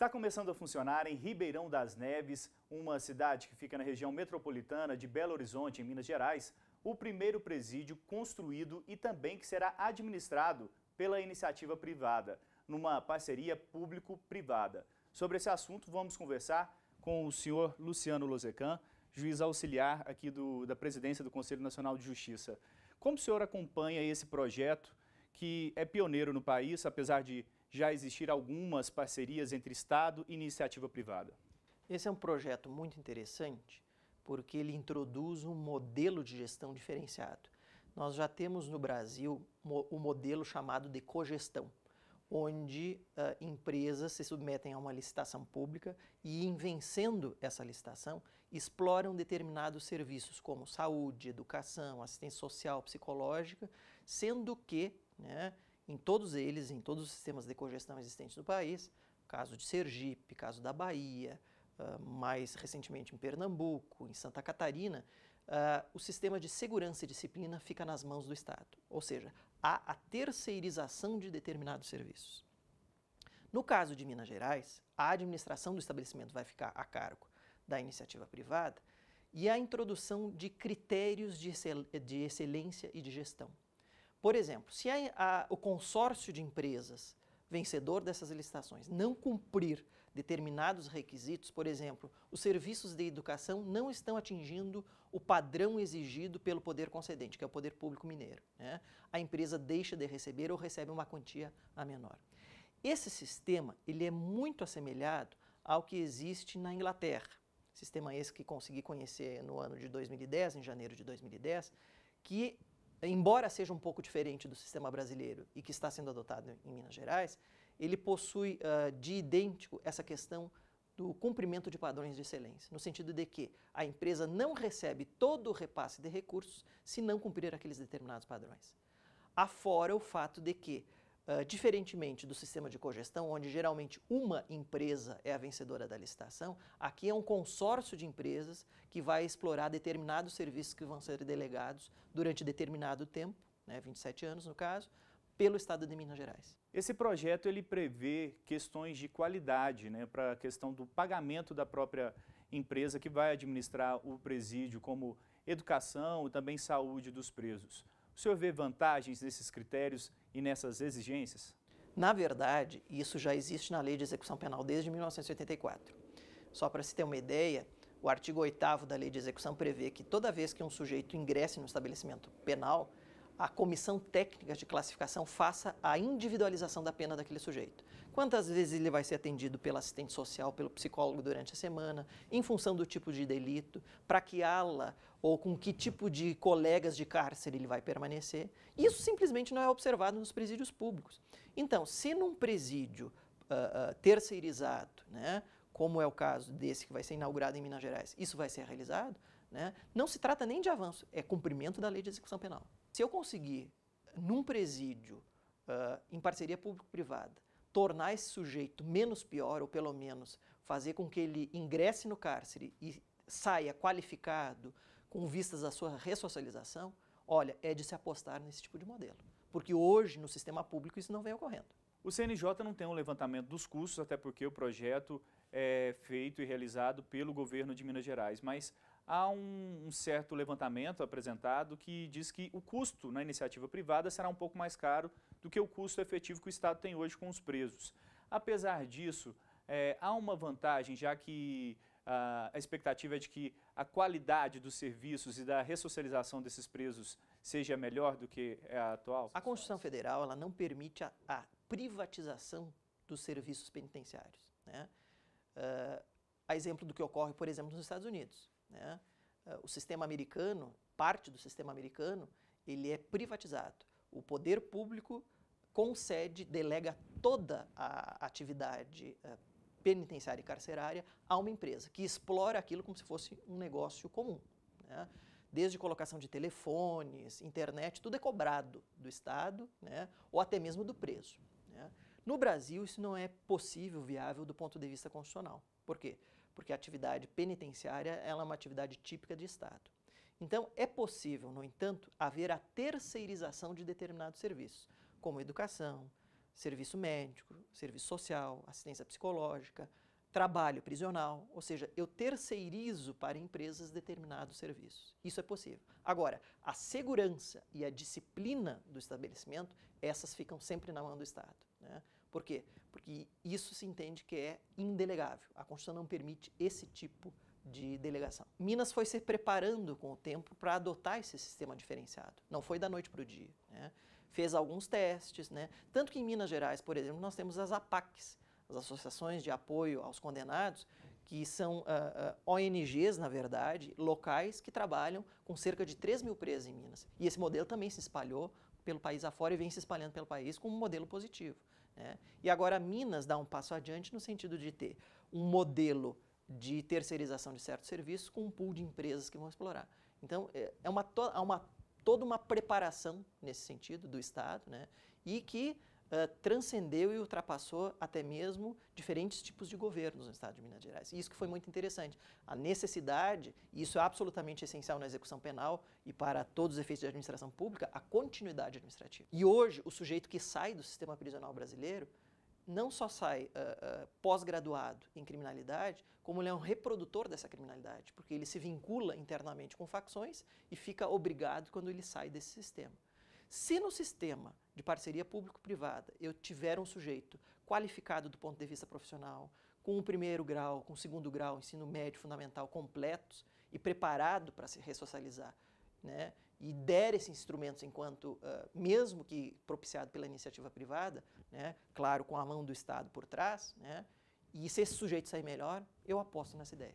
Está começando a funcionar em Ribeirão das Neves, uma cidade que fica na região metropolitana de Belo Horizonte, em Minas Gerais, o primeiro presídio construído e também que será administrado pela iniciativa privada, numa parceria público-privada. Sobre esse assunto, vamos conversar com o senhor Luciano Lozecan, juiz auxiliar aqui do, da presidência do Conselho Nacional de Justiça. Como o senhor acompanha esse projeto que é pioneiro no país, apesar de já existir algumas parcerias entre Estado e iniciativa privada. Esse é um projeto muito interessante porque ele introduz um modelo de gestão diferenciado. Nós já temos no Brasil o modelo chamado de cogestão, onde uh, empresas se submetem a uma licitação pública e, em vencendo essa licitação, exploram determinados serviços como saúde, educação, assistência social, psicológica, sendo que né, em todos eles, em todos os sistemas de cogestão existentes no país, caso de Sergipe, caso da Bahia, uh, mais recentemente em Pernambuco, em Santa Catarina, uh, o sistema de segurança e disciplina fica nas mãos do Estado, ou seja, há a terceirização de determinados serviços. No caso de Minas Gerais, a administração do estabelecimento vai ficar a cargo da iniciativa privada e a introdução de critérios de excelência e de gestão. Por exemplo, se a, a, o consórcio de empresas vencedor dessas licitações não cumprir determinados requisitos, por exemplo, os serviços de educação não estão atingindo o padrão exigido pelo poder concedente, que é o poder público mineiro. Né? A empresa deixa de receber ou recebe uma quantia a menor. Esse sistema ele é muito assemelhado ao que existe na Inglaterra. Sistema esse que consegui conhecer no ano de 2010, em janeiro de 2010, que embora seja um pouco diferente do sistema brasileiro e que está sendo adotado em Minas Gerais, ele possui uh, de idêntico essa questão do cumprimento de padrões de excelência, no sentido de que a empresa não recebe todo o repasse de recursos se não cumprir aqueles determinados padrões. Afora o fato de que Uh, diferentemente do sistema de cogestão, onde geralmente uma empresa é a vencedora da licitação, aqui é um consórcio de empresas que vai explorar determinados serviços que vão ser delegados durante determinado tempo, né, 27 anos no caso, pelo Estado de Minas Gerais. Esse projeto ele prevê questões de qualidade né, para a questão do pagamento da própria empresa que vai administrar o presídio, como educação e também saúde dos presos. O senhor vê vantagens nesses critérios e nessas exigências? Na verdade, isso já existe na Lei de Execução Penal desde 1984. Só para se ter uma ideia, o artigo 8 da Lei de Execução prevê que toda vez que um sujeito ingresse no estabelecimento penal, a comissão técnica de classificação faça a individualização da pena daquele sujeito. Quantas vezes ele vai ser atendido pelo assistente social, pelo psicólogo durante a semana, em função do tipo de delito, para que ala ou com que tipo de colegas de cárcere ele vai permanecer. Isso simplesmente não é observado nos presídios públicos. Então, se num presídio uh, uh, terceirizado, né, como é o caso desse que vai ser inaugurado em Minas Gerais, isso vai ser realizado, né, não se trata nem de avanço, é cumprimento da lei de execução penal. Se eu conseguir, num presídio, uh, em parceria público-privada, tornar esse sujeito menos pior, ou pelo menos fazer com que ele ingresse no cárcere e saia qualificado com vistas à sua ressocialização, olha, é de se apostar nesse tipo de modelo. Porque hoje, no sistema público, isso não vem ocorrendo. O CNJ não tem um levantamento dos custos, até porque o projeto é feito e realizado pelo governo de Minas Gerais, mas há um, um, certo levantamento apresentado que diz que o custo na iniciativa privada será um pouco mais caro do que o custo efetivo que o Estado tem hoje com os presos. Apesar disso, é, há uma vantagem, já que a expectativa é de que a qualidade dos serviços e da ressocialização desses presos seja melhor do que a atual? A Constituição Federal ela não permite a, a privatização dos serviços penitenciários. Né? Uh, a exemplo do que ocorre, por exemplo, nos Estados Unidos. Né? Uh, o sistema americano, parte do sistema americano, ele é privatizado. O poder público concede, delega toda a atividade uh, penitenciária e carcerária a uma empresa que explora aquilo como se fosse um negócio comum. Né? Desde colocação de telefones, internet, tudo é cobrado do Estado né? ou até mesmo do preso. Né? No Brasil, isso não é possível, viável do ponto de vista constitucional. Por quê? Porque a atividade penitenciária é uma atividade típica de Estado. Então, é possível, no entanto, haver a terceirização de determinados serviços, como educação, serviço médico, serviço social, assistência psicológica, trabalho prisional, ou seja, eu terceirizo para empresas determinados serviços. Isso é possível. Agora, a segurança e a disciplina do estabelecimento, essas ficam sempre na mão do Estado. Né? Por quê? Porque isso se entende que é indelegável. A Constituição não permite esse tipo de delegação. Minas foi se preparando com o tempo para adotar esse sistema diferenciado. Não foi da noite para o dia. Né? Fez alguns testes, né? tanto que em Minas Gerais, por exemplo, nós temos as APACs, as associações de apoio aos condenados, que são uh, uh, ONGs, na verdade, locais que trabalham com cerca de 3 mil presos em Minas. E esse modelo também se espalhou pelo país afora e vem se espalhando pelo país como um modelo positivo. Né? E agora Minas dá um passo adiante no sentido de ter um modelo de terceirização de certos serviços com um pool de empresas que vão explorar. Então, é, é uma, há uma, toda uma preparação nesse sentido do Estado, né? e que uh, transcendeu e ultrapassou até mesmo diferentes tipos de governos no estado de Minas Gerais. E isso que foi muito interessante. A necessidade, e isso é absolutamente essencial na execução penal e para todos os efeitos de administração pública, a continuidade administrativa. E hoje, o sujeito que sai do sistema prisional brasileiro não só sai uh, uh, pós-graduado em criminalidade, como ele é um reprodutor dessa criminalidade, porque ele se vincula internamente com facções e fica obrigado quando ele sai desse sistema. Se no sistema de parceria público-privada eu tiver um sujeito qualificado do ponto de vista profissional, com o primeiro grau, com o segundo grau, ensino médio fundamental completos e preparado para se ressocializar, né, e der esses instrumentos enquanto, uh, mesmo que propiciado pela iniciativa privada, né, claro, com a mão do Estado por trás, né, e se esse sujeito sair melhor, eu aposto nessa ideia.